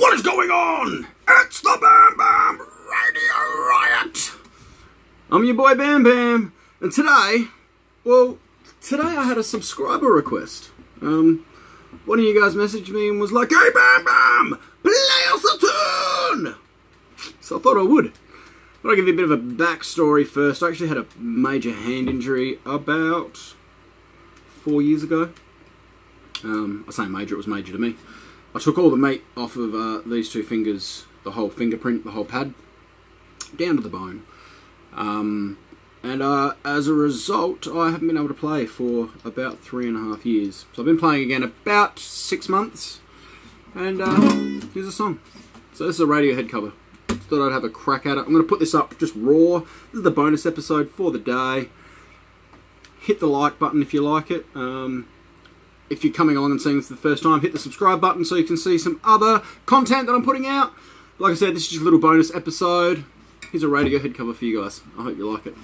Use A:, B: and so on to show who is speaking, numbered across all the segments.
A: What is going on? It's the Bam Bam Radio Riot! I'm your boy Bam Bam, and today, well, today I had a subscriber request. Um, one of you guys messaged me and was like, Hey Bam Bam, play us a tune! So I thought I would. But I'll give you a bit of a backstory first. I actually had a major hand injury about four years ago. Um, I say major, it was major to me. I took all the meat off of uh, these two fingers, the whole fingerprint, the whole pad, down to the bone. Um, and uh, as a result, I haven't been able to play for about three and a half years. So I've been playing again about six months. And uh, here's a song. So this is a Radiohead cover. Thought I'd have a crack at it. I'm going to put this up just raw. This is the bonus episode for the day. Hit the like button if you like it. Um, if you're coming along and seeing this for the first time, hit the subscribe button so you can see some other content that I'm putting out. Like I said, this is just a little bonus episode. Here's a Radiohead cover for you guys. I hope you like it.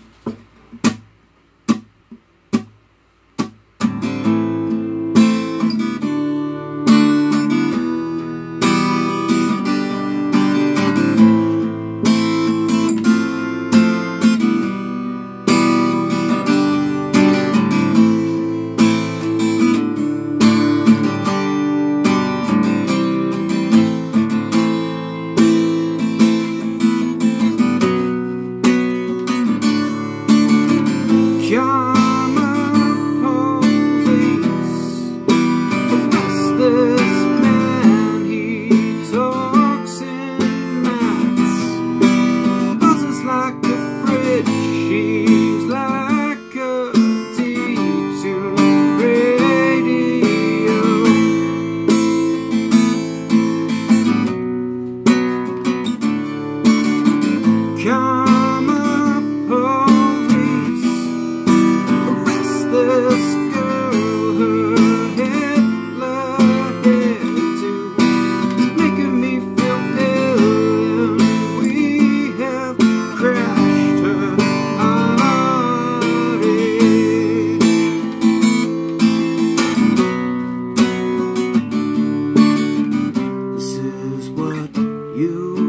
A: Yeah. you.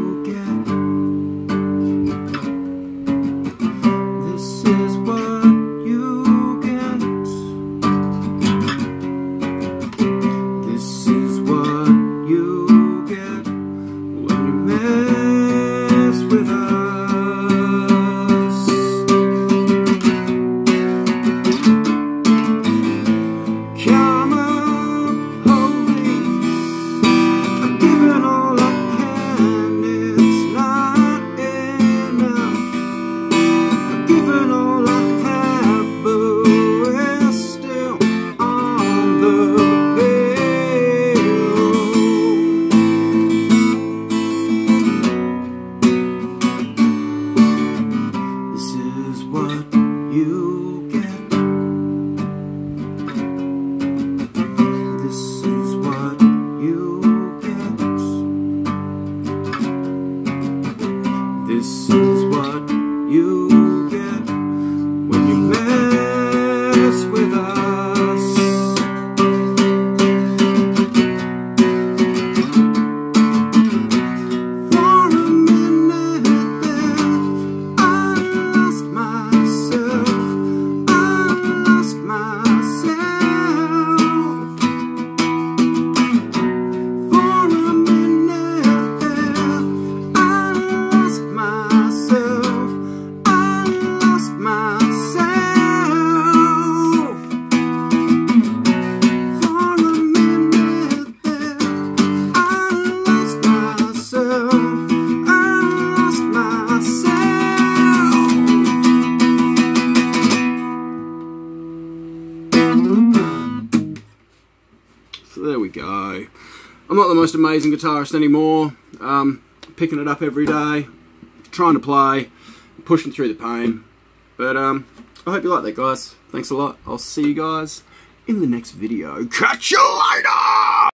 A: So there we go. I'm not the most amazing guitarist anymore. Um, picking it up every day, trying to play, pushing through the pain. But um, I hope you like that, guys. Thanks a lot. I'll see you guys in the next video. Catch you later!